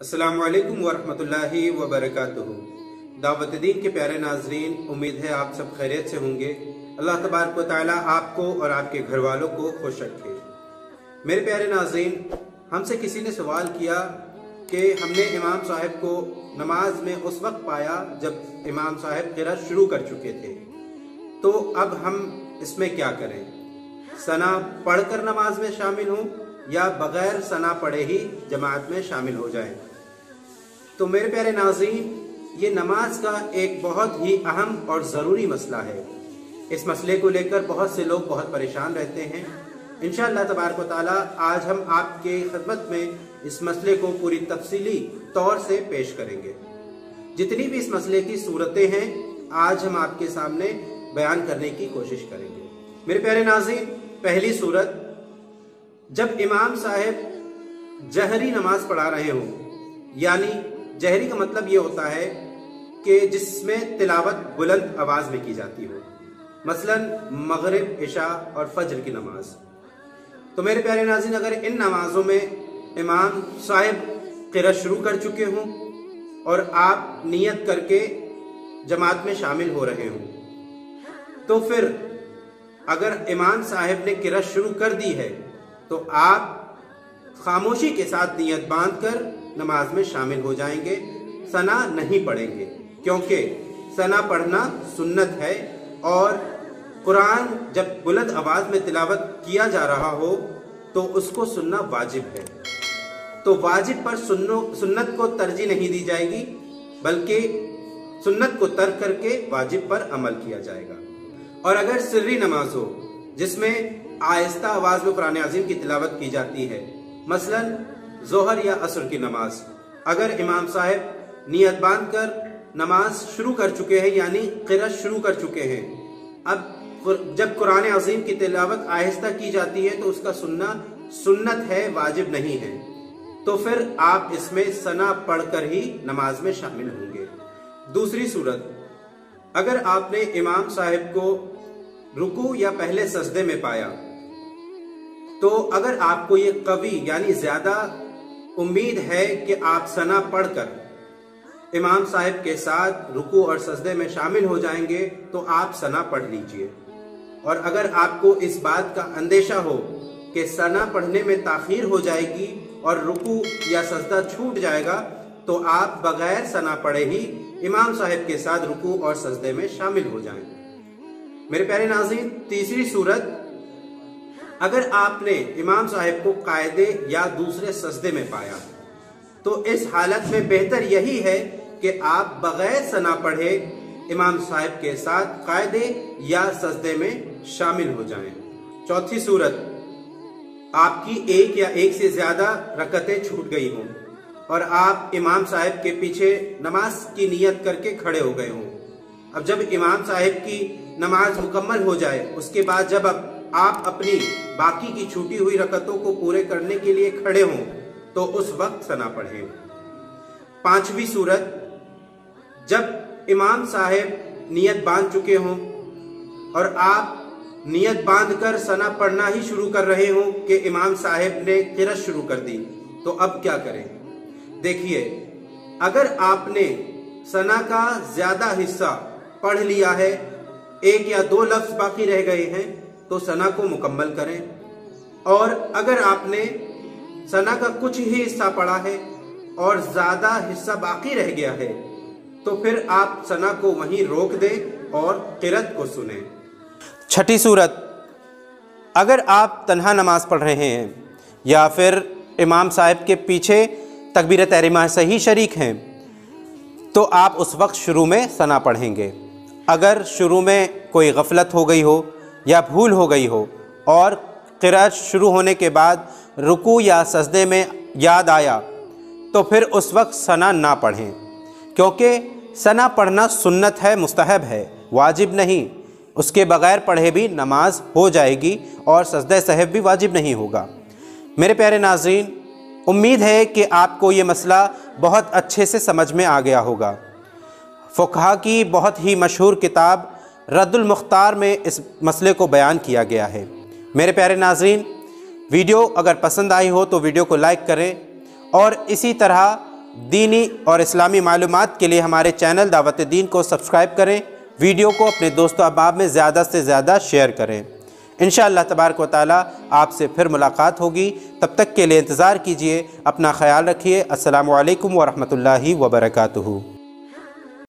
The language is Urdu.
السلام علیکم ورحمۃ اللہ وبرکاتہ۔ دعوت دین کے پیارے ناظرین، امید ہے آپ سب خیریت سے ہوں گے۔ اللہ تبارک و تعالیٰ آپ کو اور آپ کے گھر والوں کو خوش رکھے۔ میرے پیارے ناظرین، ہم سے کسی نے سوال کیا کہ ہم نے امام صاحب کو نماز میں اس وقت پایا جب امام صاحب قرأت شروع کر چکے تھے۔ تو اب ہم اس میں کیا کریں؟ ثنا پڑھ کر نماز میں شامل ہوں یا بغیر ثنا پڑھے ہی جماعت میں شامل ہو جائیں تو میرے پیارے ناظرین، یہ نماز کا ایک بہت ہی اہم اور ضروری مسئلہ ہے۔ اس مسئلے کو لے کر بہت سے لوگ بہت پریشان رہتے ہیں۔ انشاءاللہ تبارک و تعالی آج ہم آپ کے خدمت میں اس مسئلے کو پوری تفصیلی طور سے پیش کریں گے۔ جتنی بھی اس مسئلے کی صورتیں ہیں، آج ہم آپ کے سامنے بیان کرنے کی کوشش کریں گے۔ میرے پیارے ناظرین، پہلی صورت جب امام صاحب جہری نماز پڑھا رہے ہوں یعنی جہری کا مطلب یہ ہوتا ہے کہ جس میں تلاوت بلند آواز میں کی جاتی ہو، مثلا مغرب، عشاء اور فجر کی نماز۔ تو میرے پیارے ناظرین، اگر ان نمازوں میں امام صاحب قرأت شروع کر چکے ہوں اور آپ نیت کر کے جماعت میں شامل ہو رہے ہوں، تو پھر اگر امام صاحب نے قرأت شروع کر دی ہے تو آپ خاموشی کے ساتھ نیت باندھ کر نماز میں شامل ہو جائیں گے، ثنا نہیں پڑھیں گے، کیونکہ ثنا پڑھنا سنت ہے اور قرآن جب بلند آواز میں تلاوت کیا جا رہا ہو تو اس کو سننا واجب ہے۔ تو واجب پر سنت کو ترجیح نہیں دی جائے گی، بلکہ سنت کو ترک کر کے واجب پر عمل کیا جائے گا۔ اور اگر سری نماز ہو، جس میں آہستہ آواز میں قرآن عظیم کی تلاوت کی جاتی ہے۔ مثلا ظہر یا عصر کی نماز۔ اگر امام صاحب نیت باندھ کر نماز شروع کر چکے ہیں یعنی قرأت شروع کر چکے ہیں۔ اب جب قرآن عظیم کی تلاوت آہستہ کی جاتی ہے، تو اس کا سننا سنت ہے، واجب نہیں ہے۔ تو پھر آپ اس میں سنا پڑھ کر ہی نماز میں شامل ہوں گے۔ دوسری صورت۔ اگر آپ نے امام صاحب کو رکو یا پہلے سجدے میں پایا تو اگر آپ کو یہ قوی یعنی زیادہ امید ہے کہ آپ سنا پڑھ کر امام صاحب کے ساتھ رکو اور سجدے میں شامل ہو جائیں گے، تو آپ سنا پڑھ لیجیے۔ اور اگر آپ کو اس بات کا اندیشہ ہو کہ سنا پڑھنے میں تاخیر ہو جائے گی اور رکو یا سجدہ چھوٹ جائے گا، تو آپ بغیر سنا پڑھے ہی امام صاحب کے ساتھ رکو اور سجدے میں شامل ہو جائیں۔ میرے پیارے ناظرین، تیسری صورت اگر آپ نے امام صاحب کو قائدے یا دوسرے سجدے میں پایا، تو اس حالت میں بہتر یہی ہے کہ آپ بغیر سنا پڑھے امام صاحب کے ساتھ قائدے یا سجدے میں شامل ہو جائیں۔ چوتھی صورت، آپ کی ایک یا ایک سے زیادہ رکتیں چھوٹ گئی ہوں اور آپ امام صاحب کے پیچھے نماز کی نیت کر کے کھڑے ہو گئے ہوں۔ اب جب امام صاحب کی نماز مکمل ہو جائے، اس کے بعد جب اب آپ اپنی باقی کی چھوٹی ہوئی رکتوں کو پورے کرنے کے لیے کھڑے ہوں تو اس وقت سنا پڑھیں پانچویں صورت جب امام صاحب نیت باندھ چکے ہوں اور آپ نیت باندھ کر سنا پڑھنا ہی شروع کر رہے ہوں کہ امام صاحب نے قرت شروع کر دی، تو اب کیا کریں؟ دیکھیے، اگر آپ نے سنا کا زیادہ حصہ پڑھ لیا ہے، ایک یا دو لفظ باقی رہ گئے ہیں تو سنا کو مکمل کریں۔ اور اگر آپ نے سنا کا کچھ ہی حصہ پڑھا ہے اور زیادہ حصہ باقی رہ گیا ہے، تو پھر آپ سنا کو وہیں روک دیں اور قرت کو سنیں۔ چھٹی صورت، اگر آپ تنہا نماز پڑھ رہے ہیں یا پھر امام صاحب کے پیچھے تکبیر تحریمہ سے ہی شریک ہیں، تو آپ اس وقت شروع میں سنا پڑھیں گے۔ اگر شروع میں کوئی غفلت ہو گئی ہو یا بھول ہو گئی ہو۔ اور قرأت شروع ہونے کے بعد رکو یا سجدے میں یاد آیا تو پھر اس وقت ثنا نہ پڑھیں۔ کیونکہ ثنا پڑھنا سنت ہے، مستحب ہے، واجب نہیں۔ اس کے بغیر پڑھے بھی نماز ہو جائے گی اور سجدہ صحب بھی واجب نہیں ہوگا۔ میرے پیارے ناظرین، امید ہے کہ آپ کو یہ مسئلہ بہت اچھے سے سمجھ میں آ گیا ہوگا۔ فقہ کی بہت ہی مشہور کتاب رد المختار میں اس مسئلے کو بیان کیا گیا ہے۔ میرے پیارے ناظرین، ویڈیو اگر پسند آئی ہو تو ویڈیو کو لائک کریں اور اسی طرح دینی اور اسلامی معلومات کے لیے ہمارے چینل دعوت دین کو سبسکرائب کریں، ویڈیو کو اپنے دوست و احباب میں زیادہ سے زیادہ شیئر کریں۔ انشاءاللہ تبارک و تعالی آپ سے پھر ملاقات ہوگی۔ تب تک کے لیے انتظار کیجیے، اپنا خیال رکھیے۔ السلام علیکم ورحمۃ اللہ وبرکاتہ۔